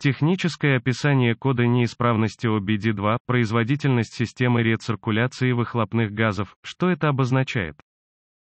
Техническое описание кода неисправности OBD2, производительность системы рециркуляции выхлопных газов, что это обозначает?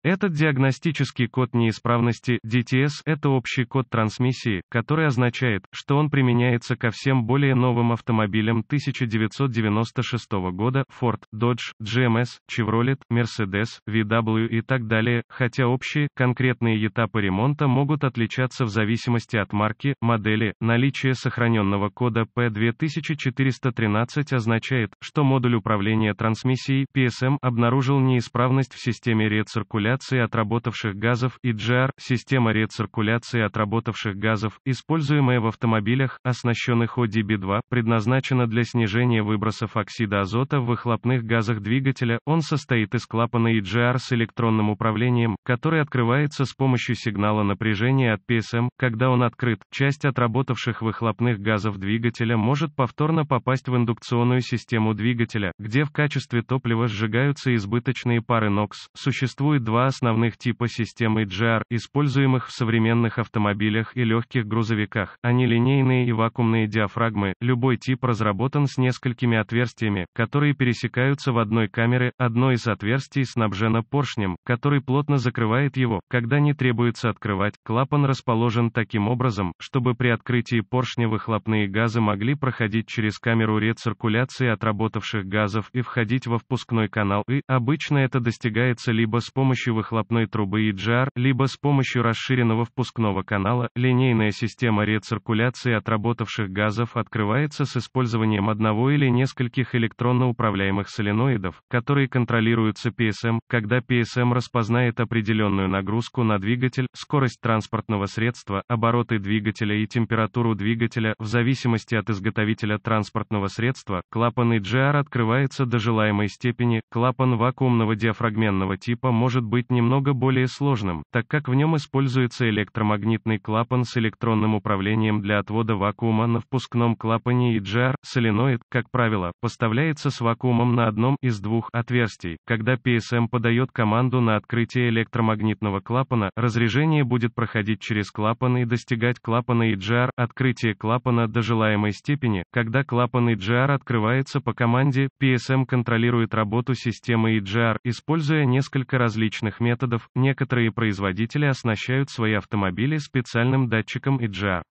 Этот диагностический код неисправности DTS – это общий код трансмиссии, который означает, что он применяется ко всем более новым автомобилям 1996 года Ford, Dodge, GMS, Chevrolet, Mercedes, VW и так далее, хотя общие, конкретные этапы ремонта могут отличаться в зависимости от марки, модели. Наличие сохраненного кода P2413 означает, что модуль управления трансмиссией PSM обнаружил неисправность в системе рециркуляции рециркуляции отработавших газов и GR, система рециркуляции отработавших газов, используемая в автомобилях, оснащенных ODB2, предназначена для снижения выбросов оксида азота в выхлопных газах двигателя, он состоит из клапана EGR с электронным управлением, который открывается с помощью сигнала напряжения от PSM, когда он открыт, часть отработавших выхлопных газов двигателя может повторно попасть в индукционную систему двигателя, где в качестве топлива сжигаются избыточные пары NOx. Существует два два основных типа систем EGR, используемых в современных автомобилях и легких грузовиках. Они линейные и вакуумные диафрагмы. Любой тип разработан с несколькими отверстиями, которые пересекаются в одной камере. Одно из отверстий снабжено поршнем, который плотно закрывает его, когда не требуется открывать. Клапан расположен таким образом, чтобы при открытии поршня выхлопные газы могли проходить через камеру рециркуляции отработавших газов и входить во впускной канал и, обычно это достигается либо с помощью помощью выхлопной трубы EGR, либо с помощью расширенного впускного канала, линейная система рециркуляции отработавших газов открывается с использованием одного или нескольких электронно управляемых соленоидов, которые контролируются PSM, когда PSM распознает определенную нагрузку на двигатель, скорость транспортного средства, обороты двигателя и температуру двигателя, в зависимости от изготовителя транспортного средства, клапан EGR открывается до желаемой степени, клапан вакуумного диафрагменного типа может быть быть немного более сложным, так как в нем используется электромагнитный клапан с электронным управлением для отвода вакуума на впускном клапане и джар, соленоид, как правило, поставляется с вакуумом на одном из двух отверстий. Когда PSM подает команду на открытие электромагнитного клапана, разрежение будет проходить через клапан и достигать клапана EGR, открытие клапана до желаемой степени, когда клапан EGR открывается по команде, PSM контролирует работу системы EGR, используя несколько различных различных методов, некоторые производители оснащают свои автомобили специальным датчиком EGR.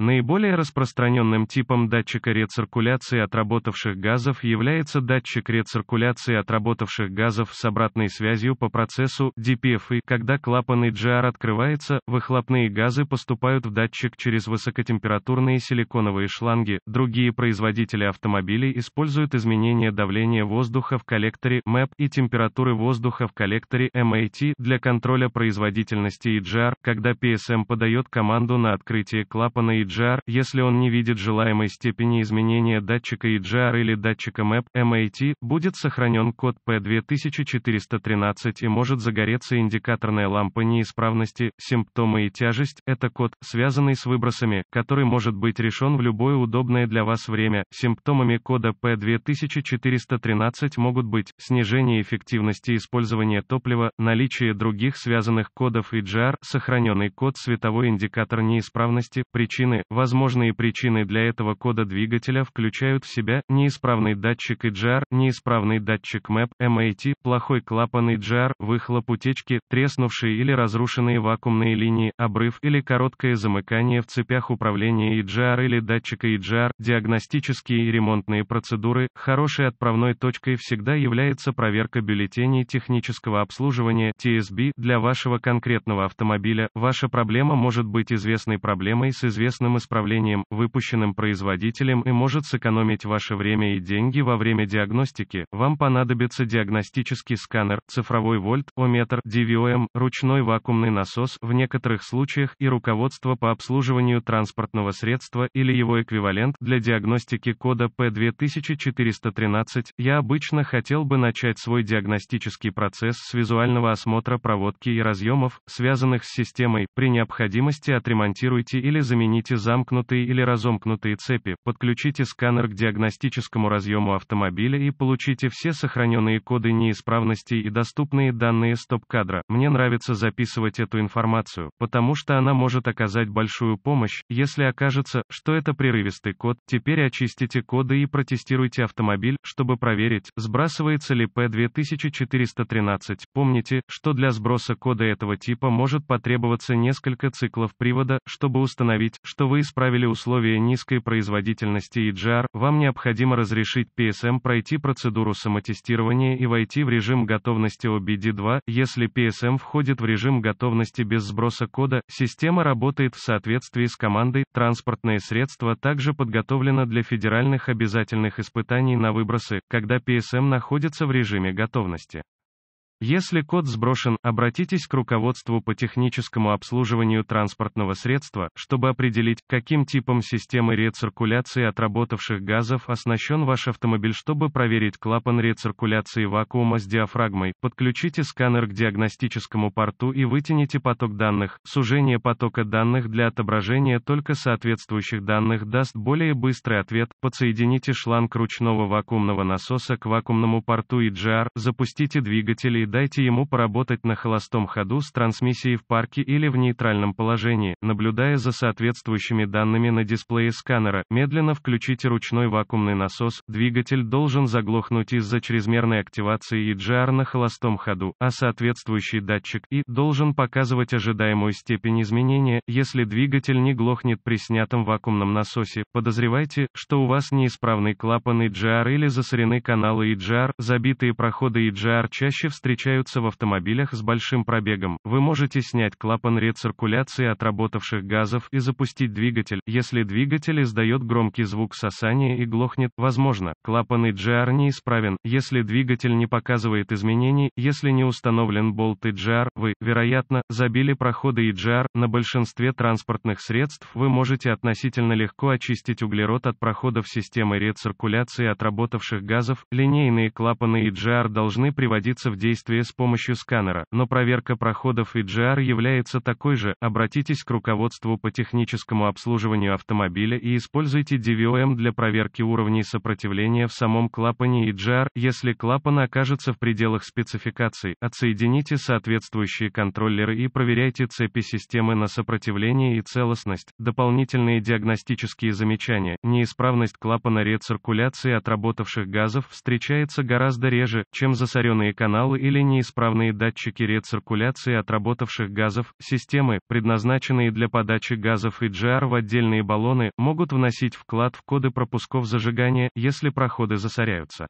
Наиболее распространенным типом датчика рециркуляции отработавших газов является датчик рециркуляции отработавших газов с обратной связью по процессу DPF, когда клапан EGR открывается, выхлопные газы поступают в датчик через высокотемпературные силиконовые шланги. Другие производители автомобилей используют изменение давления воздуха в коллекторе MAP и температуры воздуха в коллекторе MAT для контроля производительности EGR, когда PSM подает команду на открытие клапана EGR EGR, если он не видит желаемой степени изменения датчика EGR или датчика MAP, MAT, будет сохранен код P2413 и может загореться индикаторная лампа неисправности, симптомы и тяжесть, это код, связанный с выбросами, который может быть решен в любое удобное для вас время. Симптомами кода P2413 могут быть снижение эффективности использования топлива, наличие других связанных кодов EGR, сохраненный код световой индикатор неисправности, причины Возможные причины для этого кода двигателя включают в себя неисправный датчик EGR, неисправный датчик MAP, MAT, плохой клапан EGR, выхлоп утечки, треснувшие или разрушенные вакуумные линии, обрыв или короткое замыкание в цепях управления EGR или датчика EGR. Диагностические и ремонтные процедуры. Хорошей отправной точкой всегда является проверка бюллетеней технического обслуживания TSB для вашего конкретного автомобиля. Ваша проблема может быть известной проблемой с известным полным исправлением, выпущенным производителем и может сэкономить ваше время и деньги во время диагностики. Вам понадобится диагностический сканер, цифровой вольт, ометр, DVOM, ручной вакуумный насос в некоторых случаях и руководство по обслуживанию транспортного средства или его эквивалент для диагностики кода P2413. Я обычно хотел бы начать свой диагностический процесс с визуального осмотра проводки и разъемов, связанных с системой. При необходимости отремонтируйте или замените установите замкнутые или разомкнутые цепи, подключите сканер к диагностическому разъему автомобиля и получите все сохраненные коды неисправностей и доступные данные стоп-кадра. Мне нравится записывать эту информацию, потому что она может оказать большую помощь, если окажется, что это прерывистый код. Теперь очистите коды и протестируйте автомобиль, чтобы проверить, сбрасывается ли P2413. Помните, что для сброса кода этого типа может потребоваться несколько циклов привода, чтобы установить, что вы исправили условия низкой производительности EGR, вам необходимо разрешить PSM пройти процедуру самотестирования и войти в режим готовности OBD2. Если PSM входит в режим готовности без сброса кода, система работает в соответствии с командой. Транспортное средство также подготовлено для федеральных обязательных испытаний на выбросы, когда PSM находится в режиме готовности. Если код сброшен, обратитесь к руководству по техническому обслуживанию транспортного средства, чтобы определить, каким типом системы рециркуляции отработавших газов оснащен ваш автомобиль. Чтобы проверить клапан рециркуляции вакуума с диафрагмой, подключите сканер к диагностическому порту и вытяните поток данных. Сужение потока данных для отображения только соответствующих данных даст более быстрый ответ. Подсоедините шланг ручного вакуумного насоса к вакуумному порту EGR, запустите двигатель и дайте ему поработать на холостом ходу с трансмиссией в парке или в нейтральном положении, наблюдая за соответствующими данными на дисплее сканера. Медленно включите ручной вакуумный насос. Двигатель должен заглохнуть из-за чрезмерной активации EGR на холостом ходу, а соответствующий датчик И должен показывать ожидаемую степень изменения. Если двигатель не глохнет при снятом вакуумном насосе, подозревайте, что у вас неисправный клапан EGR или засорены каналы EGR, забитые проходы EGR чаще встречаются встречаются в автомобилях с большим пробегом. Вы можете снять клапан рециркуляции отработавших газов и запустить двигатель. Если двигатель издает громкий звук сосания и глохнет, возможно, клапан EGR неисправен. Если двигатель не показывает изменений, если не установлен болт EGR, вы, вероятно, забили проходы EGR. На большинстве транспортных средств вы можете относительно легко очистить углерод от проходов системы рециркуляции отработавших газов. Линейные клапаны EGR должны приводиться в действие действие с помощью сканера, но проверка проходов EGR является такой же. Обратитесь к руководству по техническому обслуживанию автомобиля и используйте DVOM для проверки уровней сопротивления в самом клапане EGR. Если клапан окажется в пределах спецификаций, отсоедините соответствующие контроллеры и проверяйте цепи системы на сопротивление и целостность. Дополнительные диагностические замечания. Неисправность клапана рециркуляции отработавших газов встречается гораздо реже, чем засоренные каналы или или неисправные датчики рециркуляции отработавших газов, системы, предназначенные для подачи газов и GR в отдельные баллоны, могут вносить вклад в коды пропусков зажигания, если проходы засоряются.